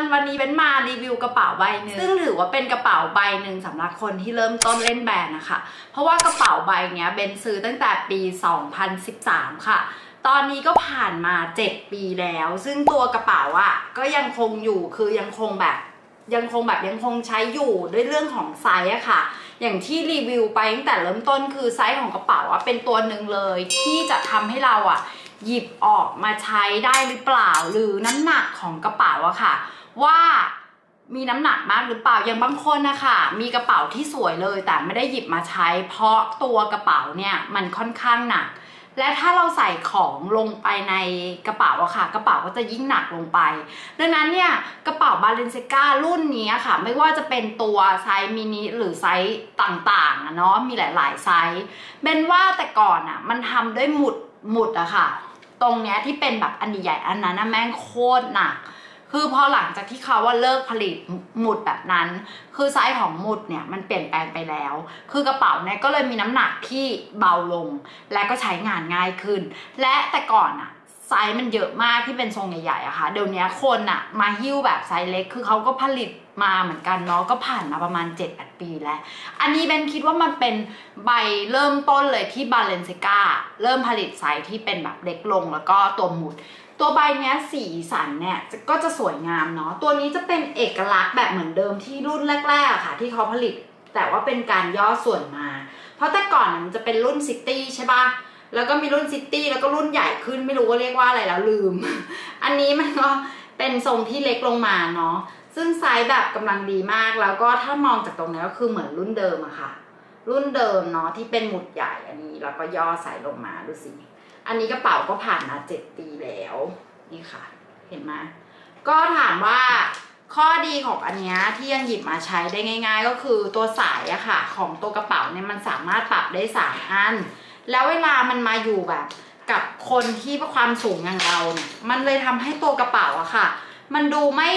นวันนี้เป็นมารีวิวกระเป๋าใบหนึ่งซึ่งถือว่าเป็นกระเป๋าใบหนึ่งสำหรับคนที่เริ่มต้นเล่นแบรนด์นะคะ เพราะว่ากระเป๋าใบเนี้ยเบนซื้อตั้งแต่ปี 2013 ค่ะตอนนี้ก็ผ่านมา 7 ปีแล้ว ซึ่งตัวกระเป๋าอะก็ยังคงอยู่คือยังคงแบบ ยังคงแบบยังคงใช้อยู่ด้วยเรื่องของไซส์อะค่ะ อย่างที่รีวิวไปตั้งแต่เริ่มต้นคือไซส์ของกระเป๋าอะเป็นตัวหนึ่งเลย ที่จะทำให้เราอะหยิบออกมาใช้ได้หรือเปล่า หรือน้ำหนักของกระเป๋าอะค่ะ ว่ามีน้ำหนักมากหรือเปล่าอย่างบางคนนะคะมีกระเป๋าที่สวยเลยแต่ไม่ได้หยิบมาใช้ เพราะตัวกระเป๋าเนี่ยมันค่อนข้างหนัก และถ้าเราใส่ของลงไปในกระเป๋าอะค่ะ กระเป๋าก็จะยิ่งหนักลงไป ดังนั้นเนี่ยกระเป๋า Balenciaga รุ่นนี้ค่ะ ไม่ว่าจะเป็นตัวไซส์มินิหรือไซส์ต่างๆอะเนาะมีหลายๆไซส์เบนว่าแต่ก่อนอะมันทำด้วยหมุดหมุดอะค่ะ ตรงเนี้ยที่เป็นแบบอันใหญ่อันนั้นนะแม่งโคตรหนัก คือพอหลังจากที่เขาว่าเลิกผลิตหมุดแบบนั้น คือไซส์ของหมุดเนี่ยมันเปลี่ยนแปลงไปแล้ว คือกระเป๋าเนี่ยก็เลยมีน้ำหนักที่เบาลง และก็ใช้งานง่ายขึ้น และแต่ก่อนอะไซส์มันเยอะมากที่เป็นทรงใหญ่ๆอะค่ะ เดี๋ยวนี้คนอะมาหิ้วแบบไซส์เล็ก คือเขาก็ผลิตมาเหมือนกันเนาะ ก็ผ่านมาประมาณ 7-8 ปีแล้ว อันนี้เบนคิดว่ามันเป็นใบเริ่มต้นเลยที่ Balenciaga เริ่มผลิตไซส์ที่เป็นแบบเล็กลงแล้วก็ตัวหมุด ตัวใบเนี้ยสีสันเนี่ยก็จะสวยงามเนาะตัวนี้จะเป็นเอกลักษณ์แบบเหมือนเดิมที่รุ่นแรกๆค่ะ ที่เขาผลิต แต่ว่าเป็นการย่อส่วนมา เพราะแต่ก่อนมันจะเป็นรุ่น City ใช่ปะแล้วก็มีรุ่น City แล้วก็รุ่นใหญ่ขึ้นไม่รู้ว่าเรียกว่าอะไรแล้วลืม อันนี้มันก็เป็นทรงที่เล็กลงมาเนาะซึ่งไซส์แบบกำลังดีมากแล้วก็ถ้ามองจากตรงนี้ก็คือเหมือนรุ่นเดิมอะค่ะ รุ่นเดิมเนาะที่เป็นหมุดใหญ่อันนี้ แล้วก็ย่อใส่ลงมาดูสิ อันนี้กระเป๋าก็ผ่านมาเจ็ดปีแล้ว นี่ค่ะ เห็นไหมก็ถามว่าข้อดีของอันนี้ที่ยังหยิบมาใช้ได้ง่าย ๆ ก็คือตัวสายอะค่ะ ของตัวกระเป๋าเนี่ยมันสามารถปรับได้สามอัน แล้วเวลามันมาอยู่แบบ กับคนที่ความสูงอย่างเราเนี่ยมันเลยทำให้ตัวกระเป๋าอะค่ะ มันดูไม่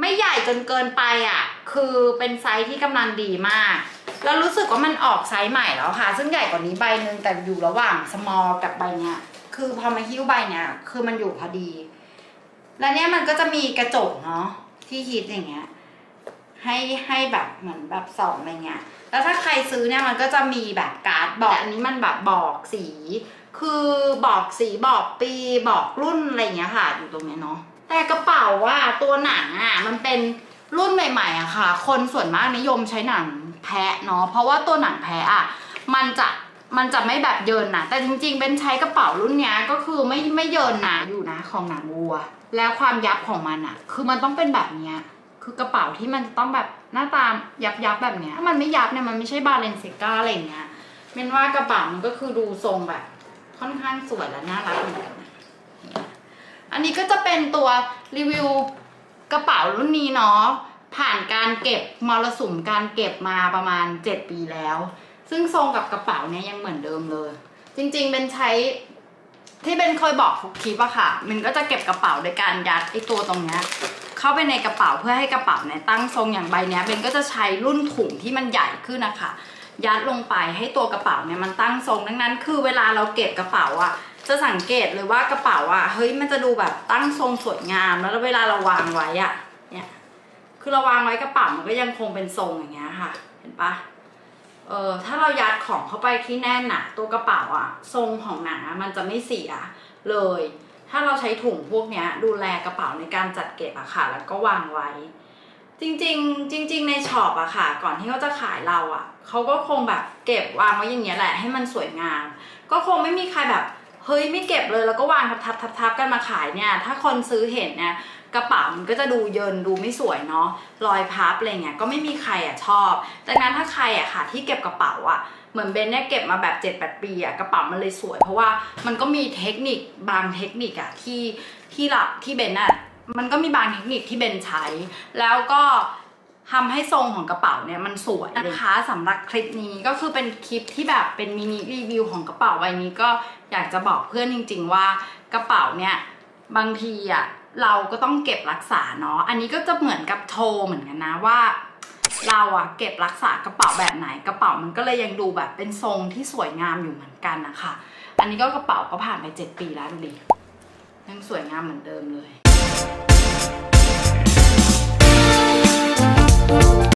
ไม่ใหญ่จนเกินไปอะคือเป็นไซส์ที่กำลังดีมาก แล้วรู้สึกว่ามันออกไซส์ใหม่แล้วค่ะ ซึ่งใหญ่กว่านี้ใบหนึ่งแต่อยู่ระหว่าง small กับใบเนี้ย คือพอมาหิ้วใบเนี้ยคือมันอยู่พอดี แล้วเนี้ยมันก็จะมีกระจกเนาะที่ฮิตอย่างเงี้ย ให้ให้แบบเหมือนแบบสองอะไรเงี้ย แล้วถ้าใครซื้อเนี่ยมันก็จะมีแบบการ์ดบอกอันนี้มันแบบบอกสี คือบอกสีบอกปีบอกรุ่นอะไรเงี้ยค่ะ อยู่ตรงเนี้ยเนาะแต่กระเป๋าว่าตัวหนังอะมันเป็น รุ่นใหม่ๆอะค่ะ คนส่วนมากนิยมใช้หนังแพะเนาะเพราะว่าตัวหนังแพะอะมันจะมันจะไม่แบบเยินนะแต่จริงๆ เป็นใช้กระเป๋ารุ่นเนี้ยก็คือไม่ไม่เยินนาอยู่นะของหนังวัว แล้วความยับของมันอะคือมันต้องเป็นแบบเนี้ยคือกระเป๋าที่มันต้องแบบหน้าตามยับยับแบบเนี้ยถ้ามันไม่ยับเนี่ยมันไม่ใช่บาเลนเซกาอะไรเงี้ยเป็นว่ากระเป๋ามันก็คือดูทรงแบบ ค่อนข้างสวยและน่ารักเหมือนกันอันนี้ก็จะเป็นตัวรีวิว กระเป๋ารุ่นนี้เนาะผ่านการเก็บมรสุมการเก็บมาประมาณ 7 ปีแล้ว ซึ่งทรงกับกระเป๋าเนี่ยยังเหมือนเดิมเลย จริงๆเป็นใช้ที่เป็นเคยบอกทุกคลิปอะค่ะ มันก็จะเก็บกระเป๋าโดยการยัดไอตัวตรงเนี้ยเข้าไปในกระเป๋าเพื่อให้กระเป๋าเนี่ยตั้งทรงอย่างใบเนี้ยเบนก็จะใช้รุ่นถุงที่มันใหญ่ขึ้นนะคะยัดลงไปให้ตัวกระเป๋าเนี่ยมันตั้งทรงดังนั้น คือเวลาเราเก็บกระเป๋าอะ จะสังเกตเลยว่ากระเป๋าอะเฮ้ยมันจะดูแบบตั้งทรงสวยงาม แล้วเวลาเราวางไว้อะเนี่ยคือเราวางไว้กระเป๋ามันก็ยังคงเป็นทรงอย่างเงี้ยค่ะ เห็นปะเออถ้าเรายัดของเข้าไปที่แน่นหนะตัวกระเป๋าอะทรงของหนังอะมันจะไม่เสียเลย ถ้าเราใช้ถุงพวกเนี้ย ดูแลกระเป๋าในการจัดเก็บอะค่ะ แล้วก็วางไว้ จริง ๆ จริง ๆ ในช็อปอะค่ะ ก่อนที่เขาจะขายเราอะเขาก็คงแบบเก็บวางไว้อย่างเงี้ยแหละให้มันสวยงาม ก็คงไม่มีใครแบบ เฮ้ยไม่เก็บเลยแล้วก็วางทับๆทับๆกันมาขายเนี่ย ถ้าคนซื้อเห็นเนี่ยกระเป๋ามันก็จะดูเยินดูไม่สวยเนาะรอยพับอะไรเงี้ยก็ไม่มีใครอะชอบดังนั้นถ้าใครอะค่ะ ที่เก็บกระเป๋าอะเหมือนเบนเนี่ยเก็บมาแบบ7จ็ดปีอะกระเป๋ามันเลยสวย เพราะว่ามันก็มีเทคนิคบางเทคนิคอะที่ที่หลับที่เบนอะมันก็มีบางเทคนิคที่เบนใช้ แล้วก็ ทำให้ทรงของกระเป๋าเนี่ยมันสวยนะคะสำหรับคลิปนี้ก็คือเป็นคลิปที่แบบเป็นมินิรีวิวของกระเป๋าใบนี้ก็อยากจะบอกเพื่อนจริง ๆ ว่ากระเป๋าเนี่ยบางทีอะเราก็ต้องเก็บรักษาเนาะอันนี้ก็จะเหมือนกับโชว์เหมือนกันนะว่า เราอะเก็บรักษากระเป๋าแบบไหนกระเป๋ามันก็เลยยังดูแบบเป็นทรงที่สวยงามอยู่เหมือนกันนะคะอันนี้ก็กระเป๋าก็ผ่านไปเจ็ดปีแล้วดูดิยังสวยงามเหมือนเดิมเลย